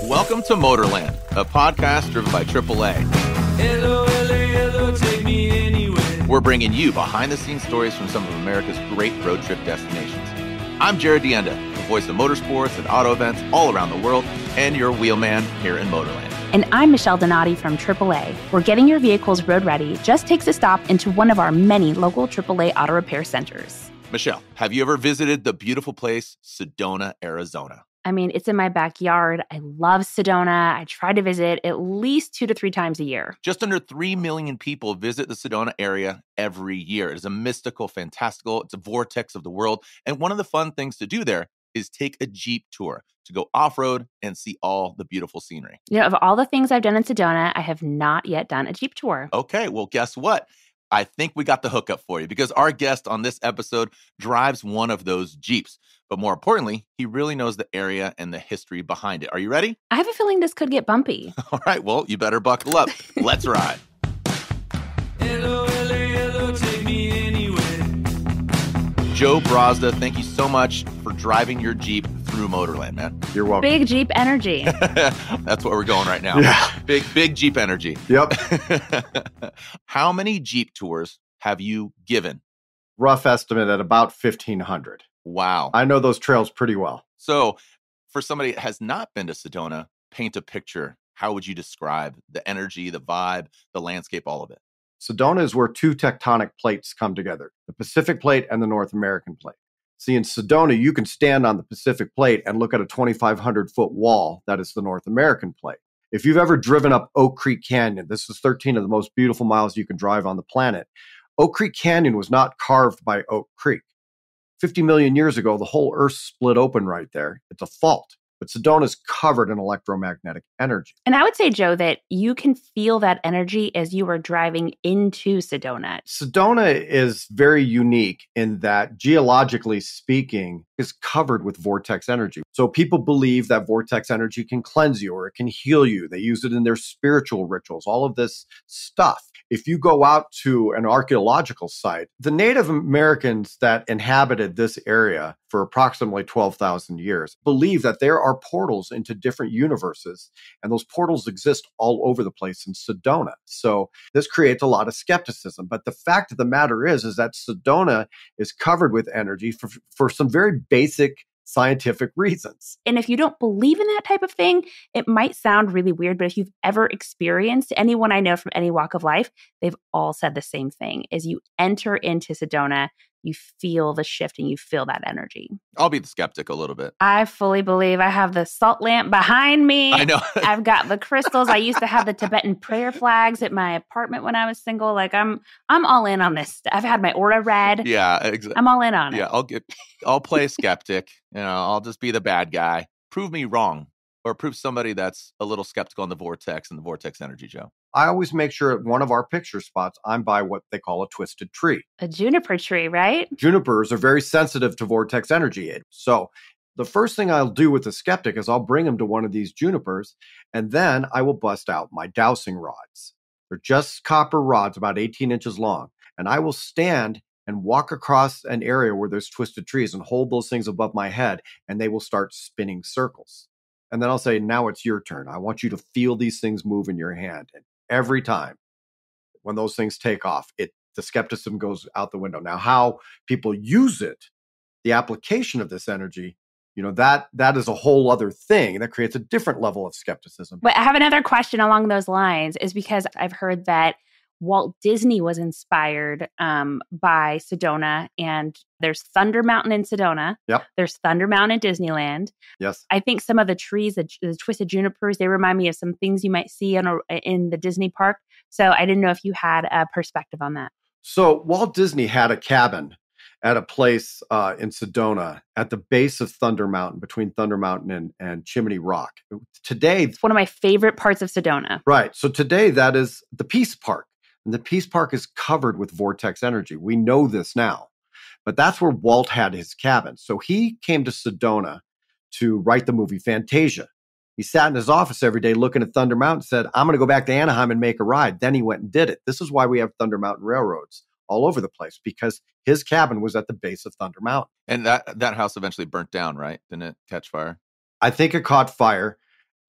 Welcome to Motorland, a podcast driven by AAA. Hello, hello, hello, take me anywhere. We're bringing you behind the scenes stories from some of America's great road trip destinations. I'm Jarod DeAnda, the voice of motorsports and auto events all around the world, and your wheelman here in Motorland. And I'm Michelle Donati from AAA, where getting your vehicles road ready just takes a stop into one of our many local AAA auto repair centers. Michelle, have you ever visited the beautiful place, Sedona, Arizona? I mean, it's in my backyard. I love Sedona. I try to visit at least two to three times a year. Just under 3 million people visit the Sedona area every year. It is a mystical, fantastical, it's a vortex of the world. And one of the fun things to do there is take a Jeep tour to go off road and see all the beautiful scenery. You know, of all the things I've done in Sedona, I have not yet done a Jeep tour. Okay, well, guess what? I think we got the hookup for you because our guest on this episode drives one of those Jeeps. But more importantly, he really knows the area and the history behind it. Are you ready? I have a feeling this could get bumpy. All right, well, you better buckle up. Let's ride. Hello, hello, hello, take me anywhere. Joe Brazda, thank you so much for driving your Jeep through Motorland, man. You're welcome. Big Jeep energy. That's what we're going right now. Yeah. Big, big Jeep energy. Yep. How many Jeep tours have you given? Rough estimate at about 1,500. Wow. I know those trails pretty well. So, for somebody that has not been to Sedona, paint a picture. How would you describe the energy, the vibe, the landscape, all of it? Sedona is where two tectonic plates come together the Pacific Plate and the North American Plate. See, in Sedona, you can stand on the Pacific Plate and look at a 2,500 foot wall that is the North American Plate. If you've ever driven up Oak Creek Canyon, this is 13 of the most beautiful miles you can drive on the planet. Oak Creek Canyon was not carved by Oak Creek. 50 million years ago, the whole Earth split open right there. It's a fault. But Sedona is covered in electromagnetic energy. and I would say, Joe, that you can feel that energy as you are driving into Sedona. Sedona is very unique in that, geologically speaking, is covered with vortex energy. So people believe that vortex energy can cleanse you or it can heal you. They use it in their spiritual rituals, all of this stuff. If you go out to an archaeological site, the Native Americans that inhabited this area for approximately 12,000 years believe that there are portals into different universes, and those portals exist all over the place in Sedona. So this creates a lot of skepticism. But the fact of the matter is, is that Sedona is covered with energy for, for some very basic scientific reasons. And if you don't believe in that type of thing, it might sound really weird, but if you've ever experienced anyone I know from any walk of life, they've all said the same thing. As you enter into Sedona, you feel the shift and you feel that energy. I'll be the skeptic a little bit. I fully believe I have the salt lamp behind me. I know. I've got the crystals. I used to have the Tibetan prayer flags at my apartment when I was single. Like I'm I'm all in on this. I've had my aura read. yeah, exactly. I'm all in on it. Yeah, I'll get I'll play skeptic. You know, I'll just be the bad guy. Prove me wrong. Or prove somebody that's a little skeptical on the vortex and the vortex energy, Joe. I always make sure at one of our picture spots, I'm by what they call a twisted tree. A juniper tree, right? Junipers are very sensitive to vortex energy. So the first thing I'll do with the skeptic is I'll bring him to one of these junipers, and then I will bust out my dowsing rods. They're just copper rods, about 18 inches long. And I will stand and walk across an area where there's twisted trees and hold those things above my head, and they will start spinning circles. And then I'll say, Now it's your turn. I want you to feel these things move in your hand. And every time when those things take off, it the skepticism goes out the window. Now, how people use it, the application of this energy, you know, that that is a whole other thing that creates a different level of skepticism. But I have another question along those lines is because I've heard that Walt Disney was inspired um, by Sedona, and there's Thunder Mountain in Sedona. Yep. There's Thunder Mountain in Disneyland. Yes. I think some of the trees, the, the twisted junipers, they remind me of some things you might see in, a, in the Disney park. So I didn't know if you had a perspective on that. So Walt Disney had a cabin at a place uh, in Sedona at the base of Thunder Mountain, between Thunder Mountain and, and Chimney Rock. Today, It's one of my favorite parts of Sedona. right. So today, that is the Peace Park. And the Peace Park is covered with vortex energy. We know this now. But that's where Walt had his cabin. So he came to Sedona to write the movie Fantasia. He sat in his office every day looking at Thunder Mountain and said, I'm going to go back to Anaheim and make a ride. Then he went and did it. This is why we have Thunder Mountain Railroads all over the place because his cabin was at the base of Thunder Mountain. And that that house eventually burnt down, right? Didn't it catch fire? I think it caught fire.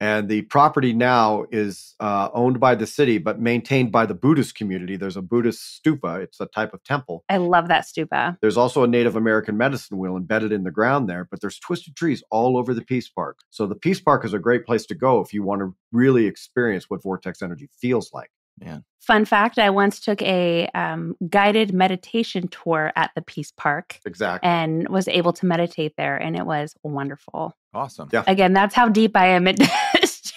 And the property now is uh, owned by the city, but maintained by the Buddhist community. There's a Buddhist stupa, it's a type of temple. I love that stupa. There's also a Native American medicine wheel embedded in the ground there, but there's twisted trees all over the Peace Park. So the Peace Park is a great place to go if you want to really experience what vortex energy feels like. Fun fact I once took a um, guided meditation tour at the Peace Park Exactly. and was able to meditate there, and it was wonderful. Awesome. Yeah. Again, that's how deep I am in this,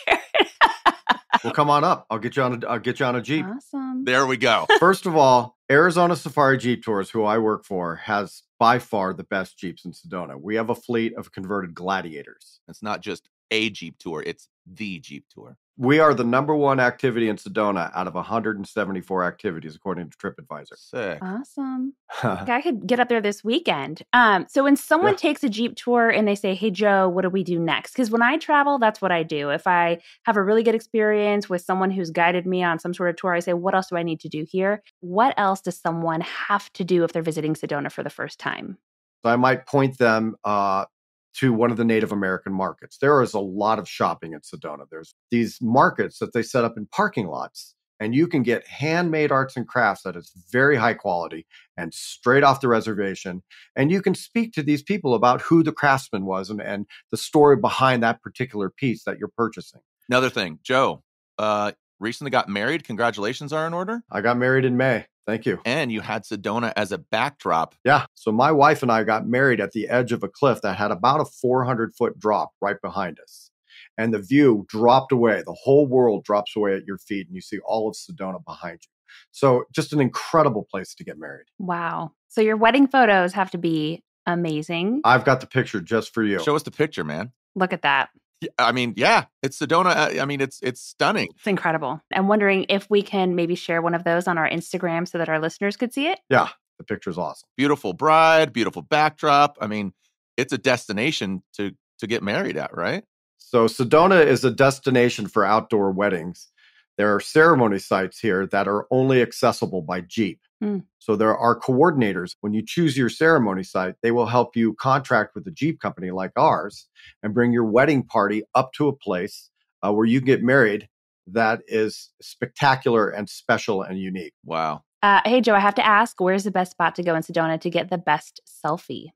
well, come on up. I'll get you on a I'll get you on a Jeep. awesome. There we go. First of all, Arizona Safari Jeep Tours, who I work for, has by far the best Jeeps in Sedona. We have a fleet of converted gladiators. It's not just a Jeep tour, it's the Jeep tour. We are the number one activity in Sedona out of 174 activities, according to TripAdvisor. Sick. Awesome. I could get up there this weekend. Um, so when someone Yeah. takes a Jeep tour and they say, Hey Joe, what do we do next? Because when I travel, that's what I do. If I have a really good experience with someone who's guided me on some sort of tour, I say, What else do I need to do here? What else does someone have to do if they're visiting Sedona for the first time? So I might point them uh, to one of the Native American markets. There is a lot of shopping in Sedona. There's these markets that they set up in parking lots, and you can get handmade arts and crafts that is very high quality and straight off the reservation. And you can speak to these people about who the craftsman was and, and the story behind that particular piece that you're purchasing. Another thing, Joe, uh, recently got married. Congratulations are in order. I got married in May. Thank you. And you had Sedona as a backdrop. Yeah. So my wife and I got married at the edge of a cliff that had about a 400 foot drop right behind us. And the view dropped away. The whole world drops away at your feet, and you see all of Sedona behind you. So just an incredible place to get married. Wow. So your wedding photos have to be amazing. I've got the picture just for you. Show us the picture, man. Look at that. Yeah, I mean, yeah, it's Sedona. uh, I mean, it's it's stunning. It's incredible. I'm wondering if we can maybe share one of those on our Instagram so that our listeners could see it. Yeah, the picture's awesome. Beautiful bride, beautiful backdrop. I mean, it's a destination to to get married at, right? So Sedona is a destination for outdoor weddings. There are ceremony sites here that are only accessible by Jeep. Hmm. So there are coordinators. When you choose your ceremony site, they will help you contract with a Jeep company like ours and bring your wedding party up to a place uh, where you can get married that is spectacular and special and unique. Wow. Uh, hey, Joe, I have to ask, where's the best spot to go in Sedona to get the best selfie?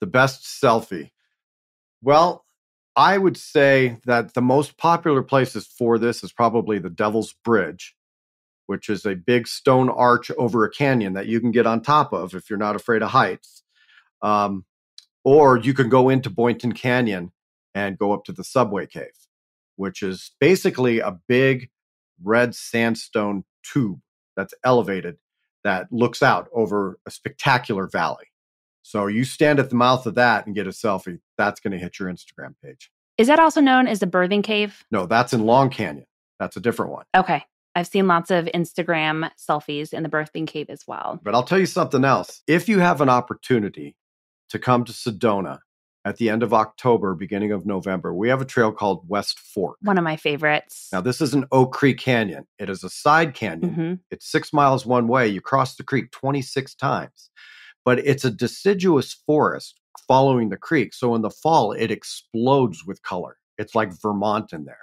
The best selfie. Well, I would say that the most popular places for this is probably the Devil's Bridge, which is a big stone arch over a canyon that you can get on top of if you're not afraid of heights. Um, or you can go into Boynton Canyon and go up to the subway cave, which is basically a big red sandstone tube that's elevated that looks out over a spectacular valley. So you stand at the mouth of that and get a selfie. That's going to hit your Instagram page. Is that also known as the birthing cave? No, that's in Long Canyon. That's a different one. Okay. I've seen lots of Instagram selfies in the birthing cave as well. But I'll tell you something else. If you have an opportunity to come to Sedona at the end of October, beginning of November, we have a trail called West Fork. One of my favorites. Now, this is an Oak Creek Canyon. It is a side canyon. Mhm. It's six miles one way. You cross the creek 26 times, but it's a deciduous forest following the creek. So in the fall, it explodes with color. It's like Vermont in there.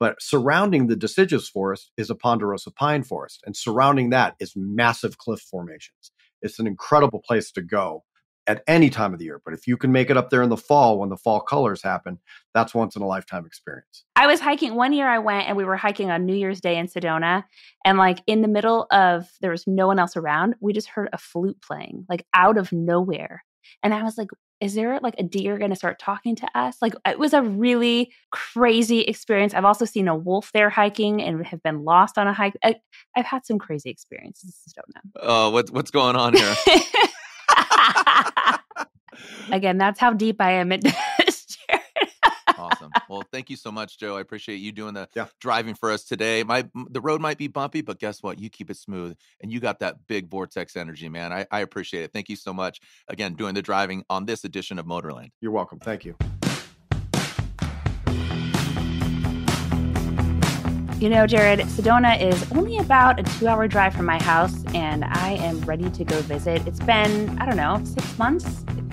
But surrounding the deciduous forest is a ponderosa pine forest, and surrounding that is massive cliff formations. It's an incredible place to go at any time of the year. But if you can make it up there in the fall when the fall colors happen, that's once in a lifetime experience. I was hiking one year I went and we were hiking on New Year's Day in Sedona and like in the middle of there was no one else around, we just heard a flute playing like out of nowhere. And I was like, is there like a deer going to start talking to us? Like it was a really crazy experience. I've also seen a wolf there hiking and have been lost on a hike. I, I've had some crazy experiences in Sedona. Oh, what's what's going on here? Again, that's how deep I am in this. Jarod. Awesome. Well, thank you so much, Joe. I appreciate you doing the Yeah. driving for us today. My the road might be bumpy, but guess what? You keep it smooth, and you got that big vortex energy, man. I, I appreciate it. Thank you so much again doing the driving on this edition of Motorland. You're welcome. Thank you. You know, Jarod, Sedona is only about a two hour drive from my house, and I am ready to go visit. It's been, I don't know, six months.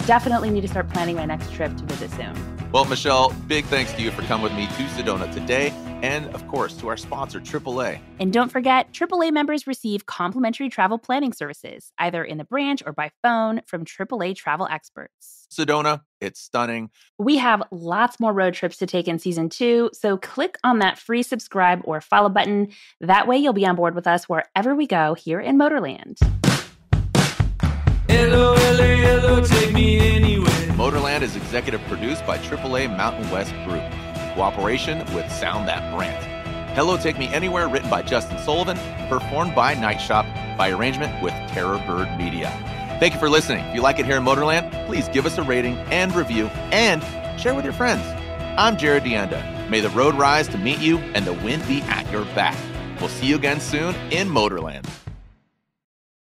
Definitely need to start planning my next trip to visit soon. Well, Michelle, big thanks to you for coming with me to Sedona today. And of course, to our sponsor, AAA. And don't forget, AAA members receive complimentary travel planning services, either in the branch or by phone from AAA travel experts. Sedona, it's stunning. We have lots more road trips to take in season two, so click on that free subscribe or follow button. That way, you'll be on board with us wherever we go here in Motorland. L-O-L-A-L-O, take me anywhere. Motorland is executive produced by AAA Mountain West Group in cooperation with Sound That Brand. Hello Take Me Anywhere, written by Justin Sullivan, performed by Night Shop by arrangement with Terrorbird Media. Thank you for listening. If you like it here in Motorland, please give us a rating and review and share with your friends. I'm Jarod DeAnda. May the road rise to meet you and the wind be at your back. We'll see you again soon in Motorland.